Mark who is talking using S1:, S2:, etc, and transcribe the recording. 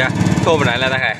S1: จะโทรไปไหนแล้วนะใคร